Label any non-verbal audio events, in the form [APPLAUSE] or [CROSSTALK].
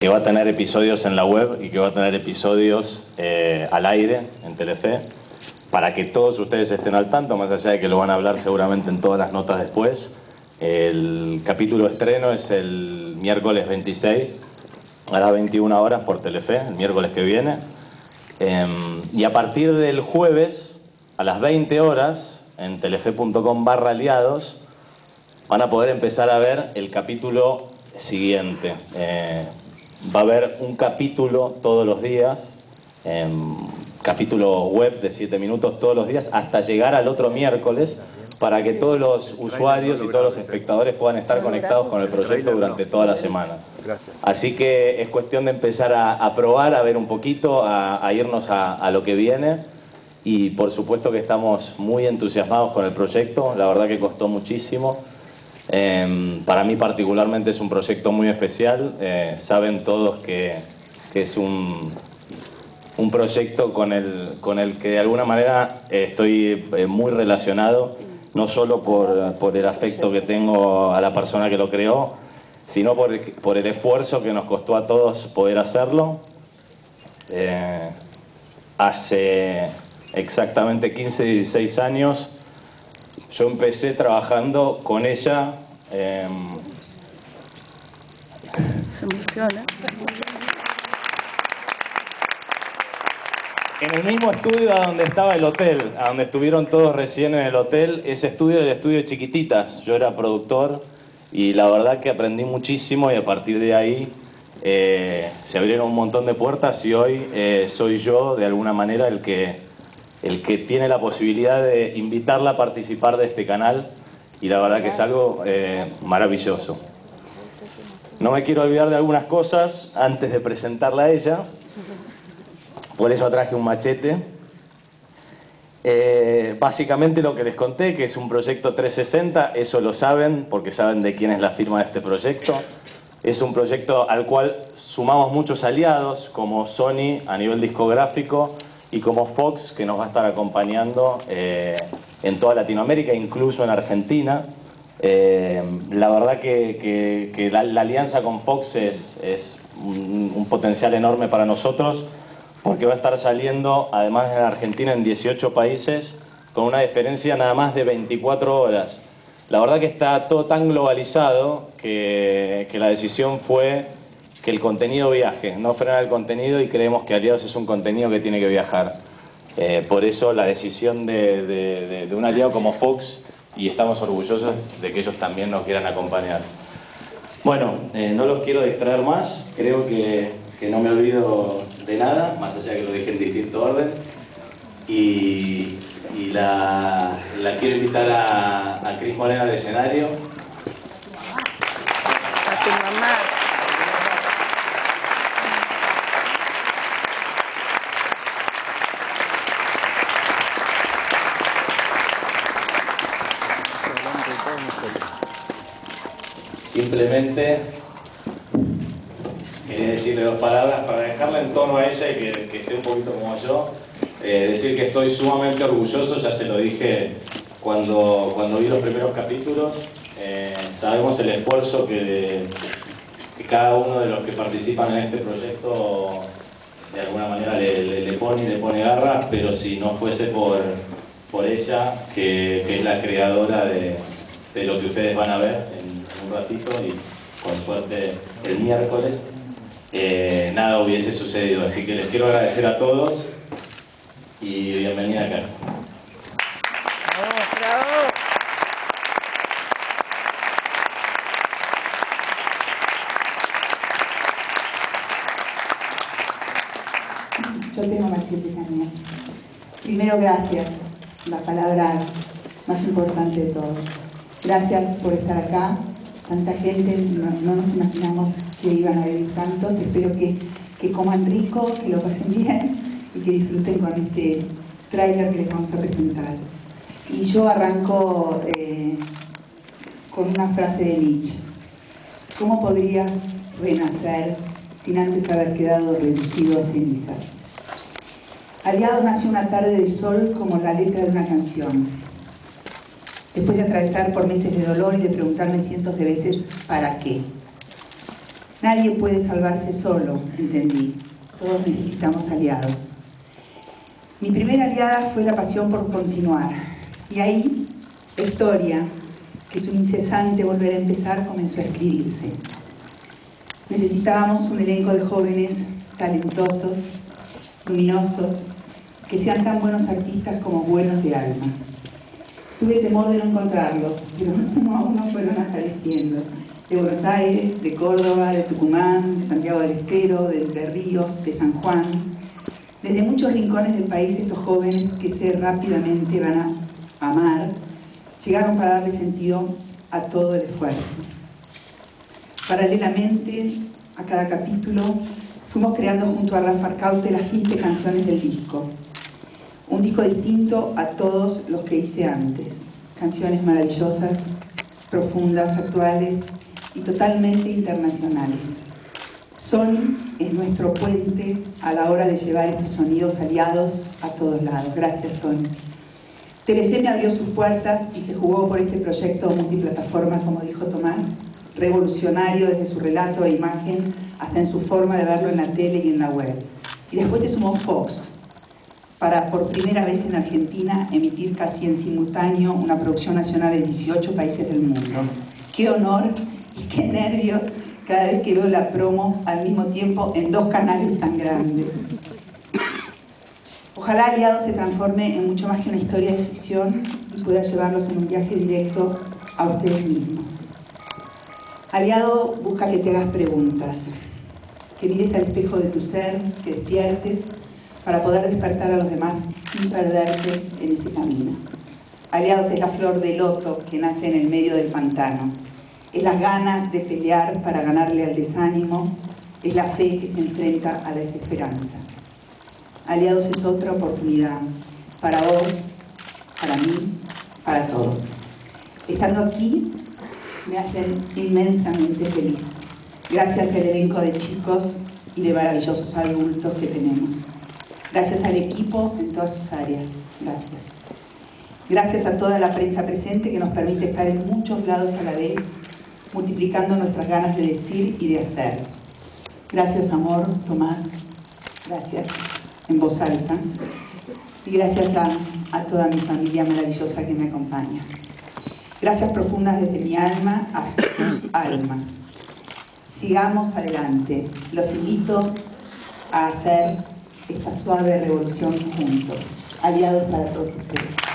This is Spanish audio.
que va a tener episodios en la web y que va a tener episodios eh, al aire en Telefe, para que todos ustedes estén al tanto, más allá de que lo van a hablar seguramente en todas las notas después. El capítulo estreno es el miércoles 26 a las 21 horas por Telefe, el miércoles que viene. Em, y a partir del jueves, a las 20 horas, en telefe.com barra aliados, van a poder empezar a ver el capítulo siguiente. Eh, va a haber un capítulo todos los días, em, capítulo web de 7 minutos todos los días, hasta llegar al otro miércoles, para que todos los usuarios y todos los espectadores puedan estar conectados con el proyecto durante toda la semana. Así que es cuestión de empezar a, probar, a ver un poquito, a, irnos a, lo que viene y por supuesto que estamos muy entusiasmados con el proyecto, la verdad que costó muchísimo. Em, para mí particularmente es un proyecto muy especial, eh, saben todos que, es un, un proyecto con el, con el que de alguna manera estoy eh, muy relacionado, no solo por, por el afecto que tengo a la persona que lo creó, sino por el, por el esfuerzo que nos costó a todos poder hacerlo. Eh, hace exactamente 15, 16 años yo empecé trabajando con ella. Eh, Se emociona. En el mismo estudio a donde estaba el hotel, a donde estuvieron todos recién en el hotel, ese estudio el estudio Chiquititas. Yo era productor y la verdad que aprendí muchísimo y a partir de ahí eh, se abrieron un montón de puertas y hoy eh, soy yo de alguna manera el que, el que tiene la posibilidad de invitarla a participar de este canal y la verdad que es algo eh, maravilloso. No me quiero olvidar de algunas cosas antes de presentarla a ella, por eso traje un machete. Eh, básicamente lo que les conté, que es un proyecto 360, eso lo saben porque saben de quién es la firma de este proyecto. Es un proyecto al cual sumamos muchos aliados, como Sony a nivel discográfico y como Fox, que nos va a estar acompañando eh, en toda Latinoamérica, incluso en Argentina. Eh, la verdad que, la, alianza con Fox es, un potencial enorme para nosotros porque va a estar saliendo, además en Argentina, en 18 países, con una diferencia nada más de 24 horas. La verdad que está todo tan globalizado que, la decisión fue que el contenido viaje, no frenar el contenido y creemos que Aliados es un contenido que tiene que viajar. Eh, por eso la decisión de, un aliado como Fox y estamos orgullosos de que ellos también nos quieran acompañar. Bueno, eh, no los quiero distraer más, creo que, que no me olvido de nada, más allá de que lo dije en distinto orden. Y, la, quiero invitar a, a Cris Morena al escenario. A tu mamá. Simplemente quería decirle dos palabras para dejarla en tono a ella y que, esté un poquito como yo. Eh, decir que estoy sumamente orgulloso, ya se lo dije cuando, cuando vi los primeros capítulos. Eh, sabemos el esfuerzo que, cada uno de los que participan en este proyecto de alguna manera le, le, pone y le pone garra, pero si no fuese por, por ella, que, es la creadora de, de, lo que ustedes van a ver un ratito y con suerte el miércoles, eh, nada hubiese sucedido. Así que les quiero agradecer a todos y bienvenida a casa. Yo tengo machete también. Primero, gracias, la palabra más importante de todo. Gracias por estar acá, tanta gente, no, nos imaginamos que iban a venir tantos, espero que, que coman rico, que lo pasen [LAUGHS] bien y que disfruten con este tráiler que les vamos a presentar. Y yo arranco eh, con una frase de Nietzsche. ¿Cómo podrías renacer sin antes haber quedado reducido a cenizas? Aliado nació una tarde de sol como la letra de una canción después de atravesar por meses de dolor y de preguntarme cientos de veces ¿para qué? Nadie puede salvarse solo, entendí. Todos necesitamos aliados. Mi primera aliada fue la pasión por continuar. Y ahí, la historia, que es un incesante volver a empezar, comenzó a escribirse. Necesitábamos un elenco de jóvenes talentosos, luminosos, que sean tan buenos artistas como buenos de alma. Tuve temor de no encontrarlos, pero [LAUGHS] uno a uno fueron apareciendo. De Buenos Aires, de Córdoba, de Tucumán, de Santiago del Estero, de Entre Ríos, de San Juan. Desde muchos rincones del país estos jóvenes que se rápidamente van a amar, llegaron para darle sentido a todo el esfuerzo. Paralelamente a cada capítulo, fuimos creando junto a Rafa Arcaute las 15 canciones del disco. Un disco distinto a todos los que hice antes. Canciones maravillosas, profundas, actuales y totalmente internacionales. Sony es nuestro puente a la hora de llevar estos sonidos aliados a todos lados. Gracias, Sony. Telefe me abrió sus puertas y se jugó por este proyecto multiplataforma, como dijo Tomás, revolucionario desde su relato e imagen hasta en su forma de verlo en la tele y en la web. Y después se sumó Fox, para por primera vez en Argentina emitir casi en simultáneo una producción nacional de 18 países del mundo. Qué honor y qué nervios cada vez que veo la promo al mismo tiempo en dos canales tan grandes. Ojalá Aliado se transforme en mucho más que una historia de ficción y pueda llevarlos en un viaje directo a ustedes mismos. Aliado busca que te hagas preguntas, que mires al espejo de tu ser, que despiertes para poder despertar a los demás sin perderte en ese camino. Aliados es la flor de loto que nace en el medio del pantano. Es las ganas de pelear para ganarle al desánimo. Es la fe que se enfrenta a la desesperanza. Aliados es otra oportunidad para vos, para mí, para todos. Estando aquí me hacen inmensamente feliz. Gracias al elenco de chicos y de maravillosos adultos que tenemos. Gracias al equipo en todas sus áreas. Gracias. Gracias a toda la prensa presente que nos permite estar en muchos lados a la vez, multiplicando nuestras ganas de decir y de hacer. Gracias, amor, Tomás. Gracias, en voz alta. Y gracias a, toda mi familia maravillosa que me acompaña. Gracias profundas desde mi alma a sus almas. Sigamos adelante. Los invito a hacer esta suave revolución juntos, aliados para todos ustedes.